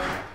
Select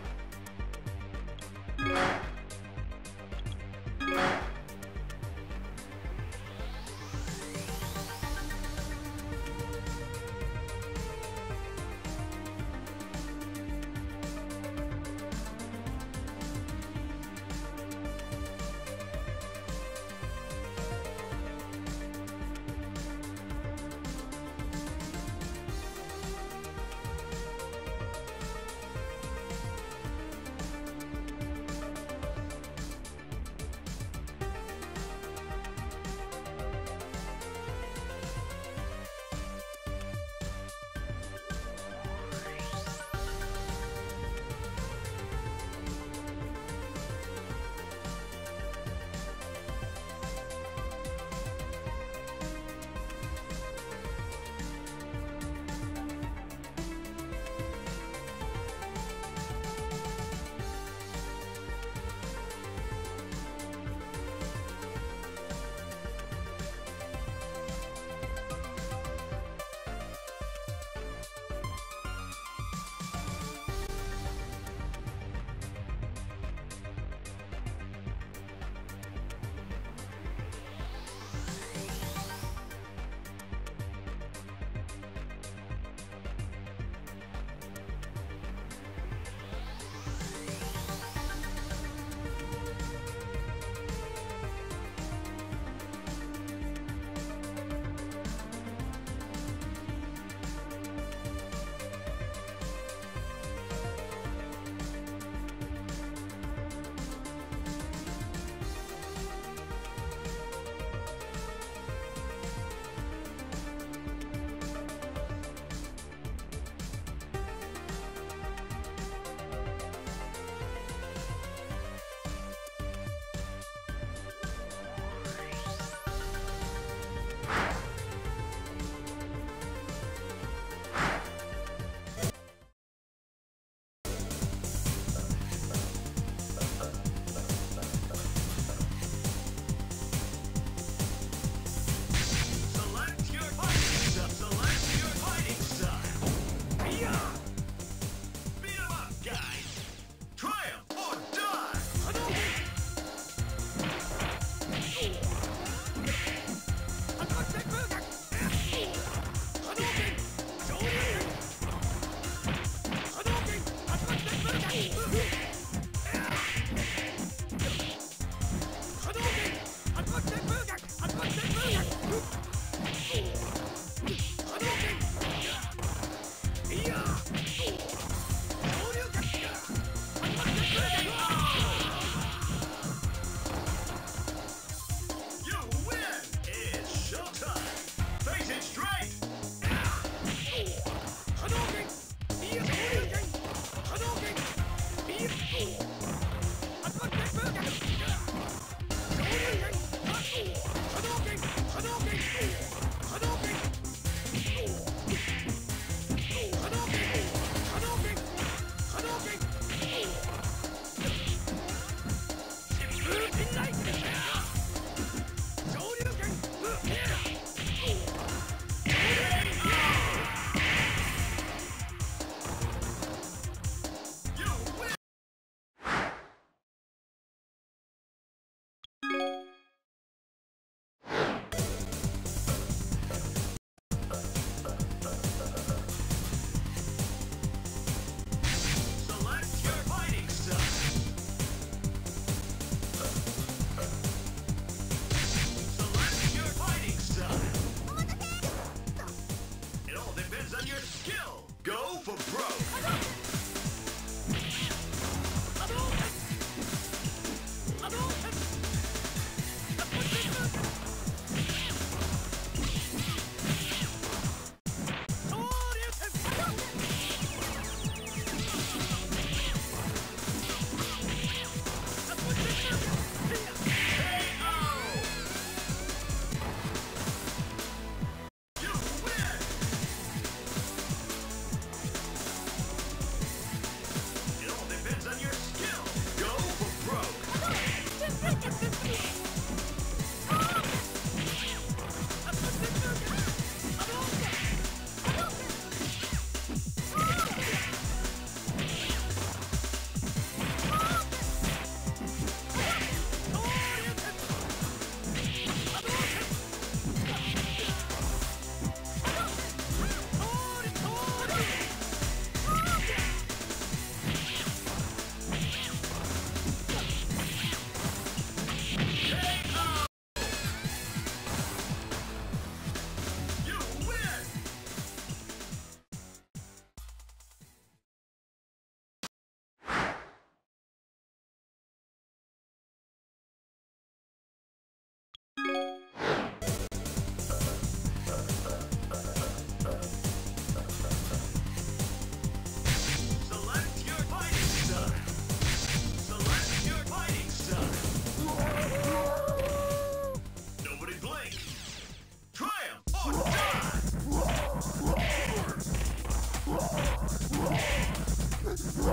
You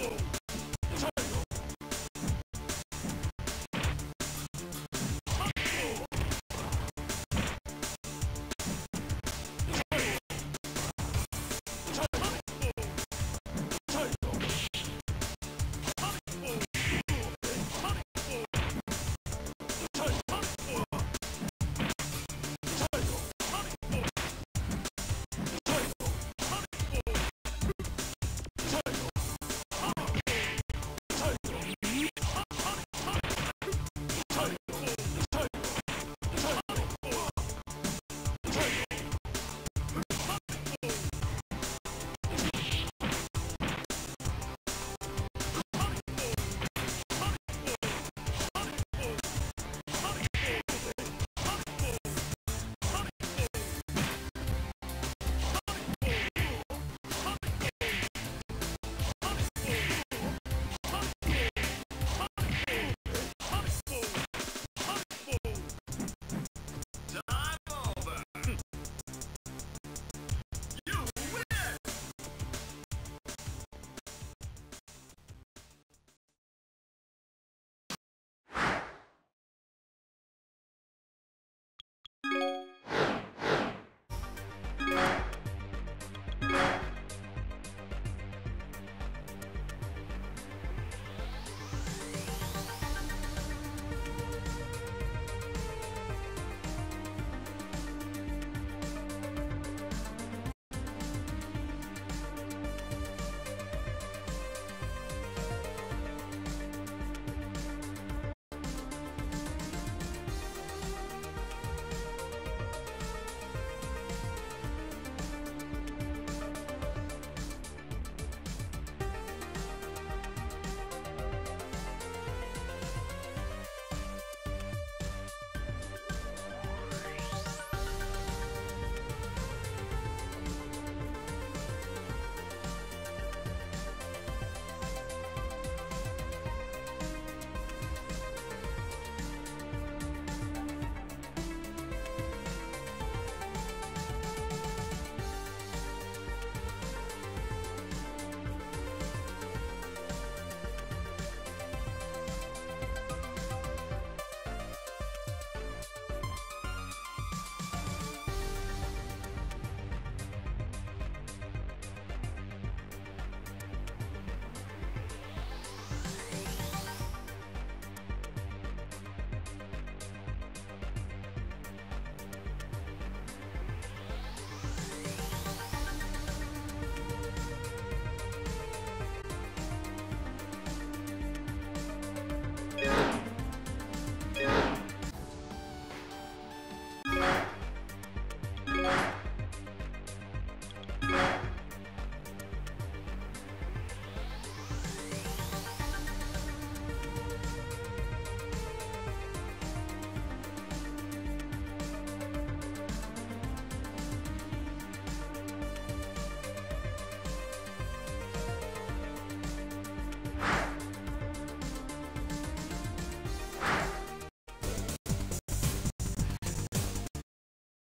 Double